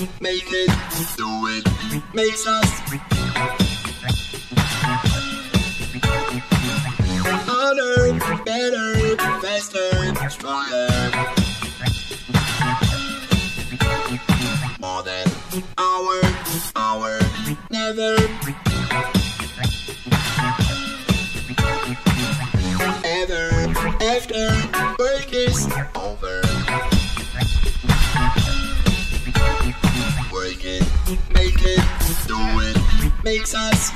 Make it, do it, makes us. Harder, better, faster, stronger. More than our, our, never. Ever, after, work is over. makes us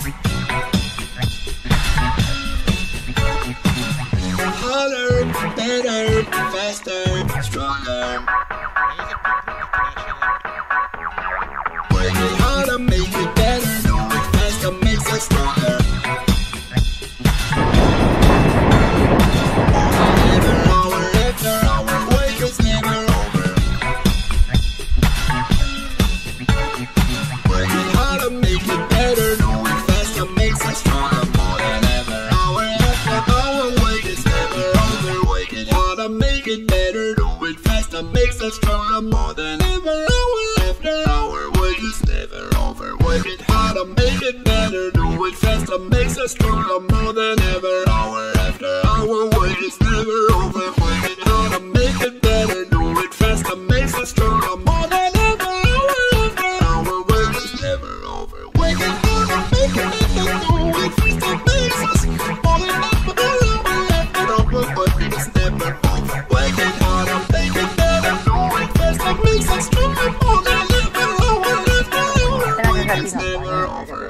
holler, better, faster, stronger. better do it faster, makes us stronger more than ever. Hour after hour, we're never over. Work it harder, make it better. Do it faster, makes us stronger more than ever. Hour after hour, we're just never